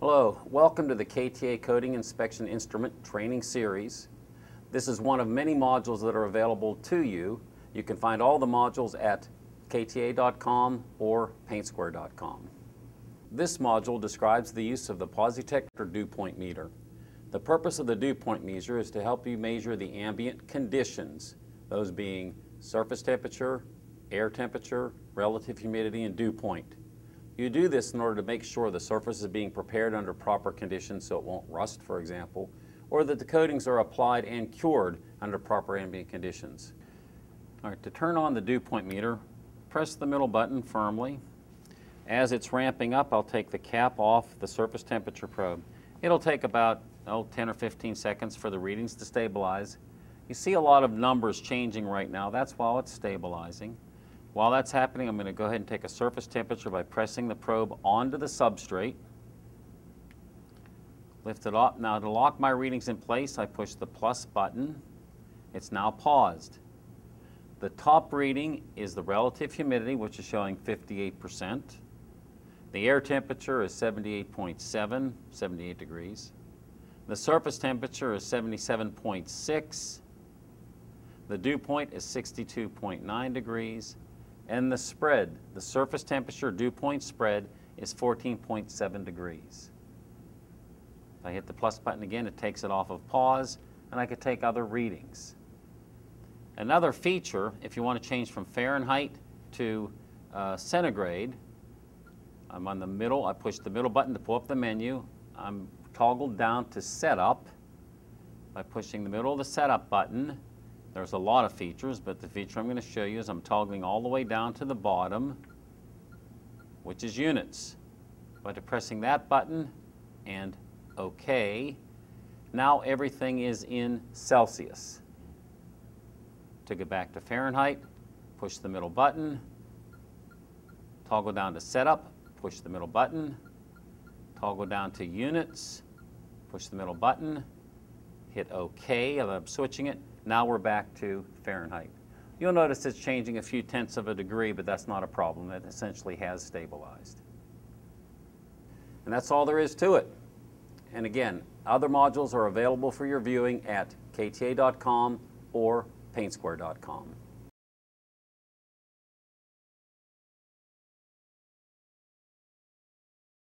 Hello, welcome to the KTA Coating Inspection Instrument Training Series. This is one of many modules that are available to you. You can find all the modules at kta.com or paintsquare.com. This module describes the use of the PosiTector dew point meter. The purpose of the dew point measure is to help you measure the ambient conditions, those being surface temperature, air temperature, relative humidity, and dew point. You do this in order to make sure the surface is being prepared under proper conditions so it won't rust, for example, or that the coatings are applied and cured under proper ambient conditions. All right, to turn on the dew point meter, press the middle button firmly. As it's ramping up, I'll take the cap off the surface temperature probe. It'll take about oh, 10 or 15 seconds for the readings to stabilize. You see a lot of numbers changing right now. That's while it's stabilizing. While that's happening, I'm going to go ahead and take a surface temperature by pressing the probe onto the substrate. Lift it up. Now to lock my readings in place, I push the plus button. It's now paused. The top reading is the relative humidity, which is showing 58%. The air temperature is 78.7, 78 degrees. The surface temperature is 77.6. The dew point is 62.9 degrees. And the spread, the surface temperature dew point spread is 14.7 degrees. If I hit the plus button again, it takes it off of pause, and I could take other readings. Another feature, if you want to change from Fahrenheit to uh, centigrade, I'm on the middle, I push the middle button to pull up the menu. I'm toggled down to setup by pushing the middle of the setup button there's a lot of features, but the feature I'm going to show you is I'm toggling all the way down to the bottom, which is units. By depressing that button and OK, now everything is in Celsius. To get back to Fahrenheit, push the middle button, toggle down to setup, push the middle button, toggle down to units, push the middle button, hit OK, I'm switching it, now we're back to Fahrenheit. You'll notice it's changing a few tenths of a degree, but that's not a problem. It essentially has stabilized. And that's all there is to it. And again, other modules are available for your viewing at kta.com or paintsquare.com.